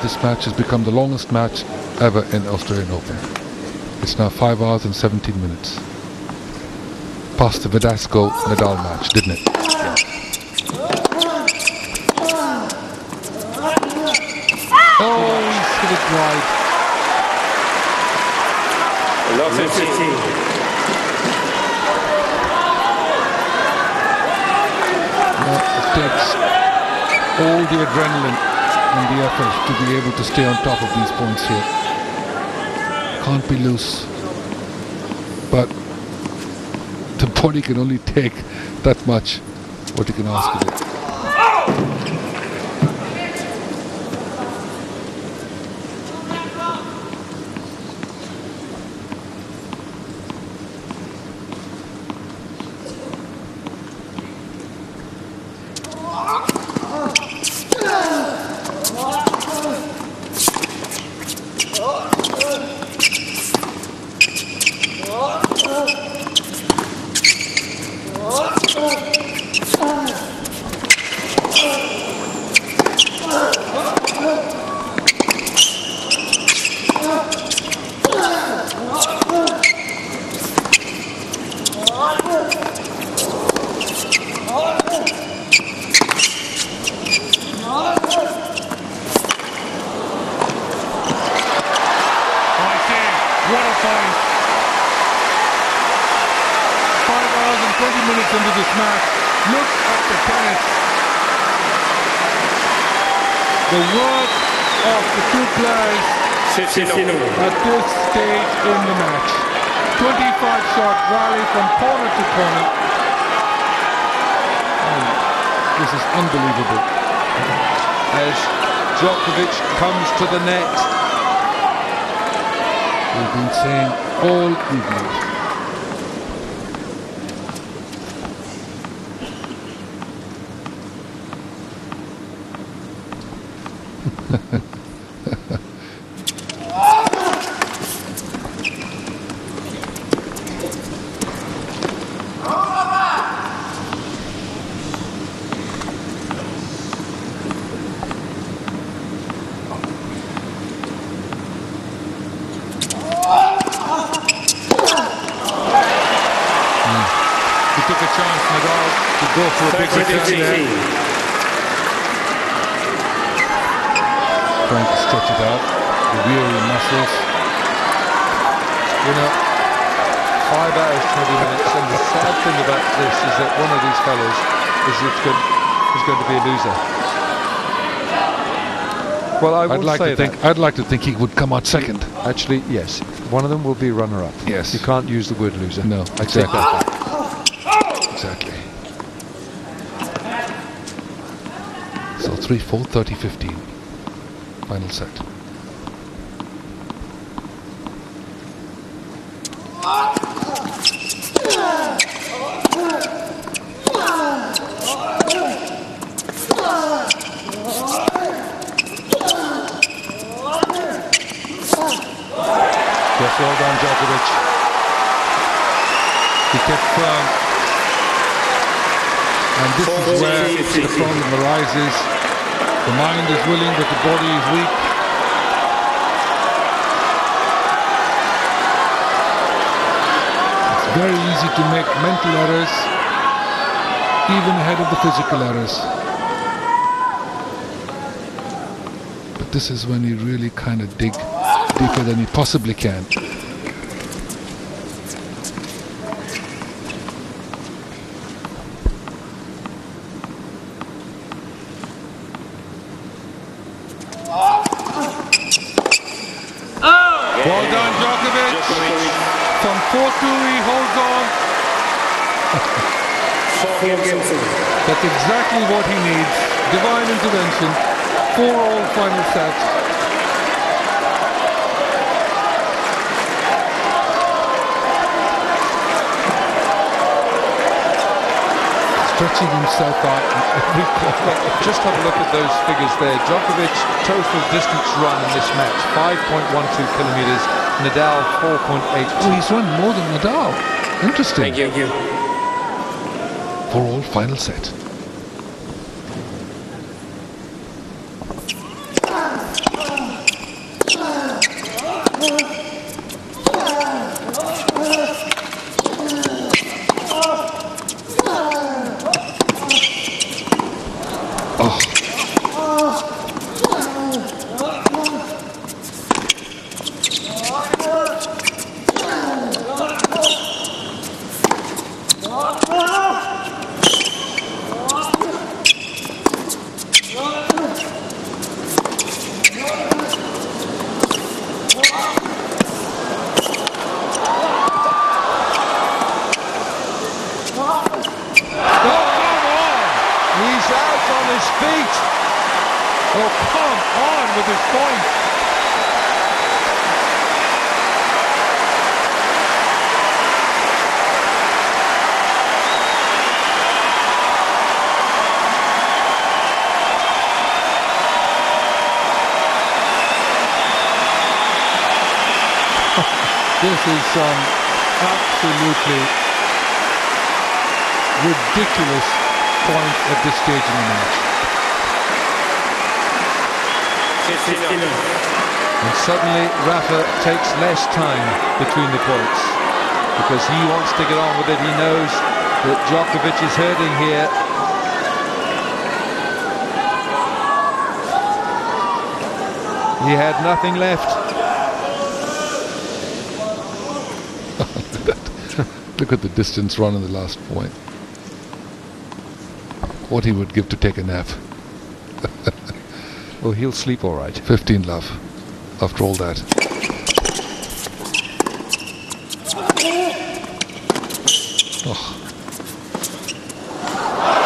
This match has become the longest match ever in Australian Open. It's now 5 hours and 17 minutes. Past the Verdasco Nadal match, didn't it? Oh, he's hit it wide. Love 15. It takes all the adrenaline and the effort to be able to stay on top of these points here. Can't be loose. But the body can only take that much what you can ask of it. I see. What a fight. Five hours and 20 minutes into this match. Look at the tennis. The work of the two players at this stage in the match. 25 shot rally from corner to corner. And this is unbelievable. as Djokovic comes to the net. We've been saying all evening. Took a chance, Nadal, to go for a big return there. Trying to stretch it out. The weary muscles. You know, five hours, 20 minutes. And the sad thing about this is that one of these fellows is, it's going, is going to be a loser. Well, I I'd like say to think. that. I'd like to think he would come out second. Actually, yes. One of them will be runner-up. Yes. You can't use the word loser. No, exactly. Exactly. So 3 4 30 15. Final set. Yes, well done, Djokovic. He kept firm. And this is where the problem arises. The mind is willing, but the body is weak. It's very easy to make mental errors, even ahead of the physical errors. But this is when you really kind of dig deeper than you possibly can. Well done, Djokovic. Djokovic. From 4-2, he holds on. Four games. That's exactly what he needs. Divine intervention. Four all final sets. Stretching himself out at every corner. Just have a look at those figures there. Djokovic total distance run in this match 5.12 kilometers. Nadal 4.8. Oh, he's won more than Nadal. Interesting. Thank you. Thank you. Four all final set. out on his feet. Oh, come on with his point. this is some absolutely ridiculous point at this stage in the match. And suddenly Rafa takes less time between the points because he wants to get on with it. He knows that Djokovic is hurting here. He had nothing left. Look at the distance run in the last point. What he would give to take a nap. Well, he'll sleep all right. 15 love after all that. Oh.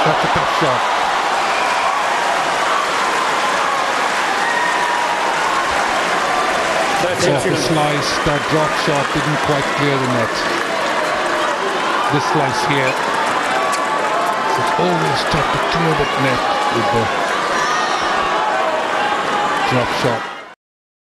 That's a tough shot. That's Off the slice, that drop shot didn't quite clear the net. This slice here. It's always tough to clear net with the drop shot.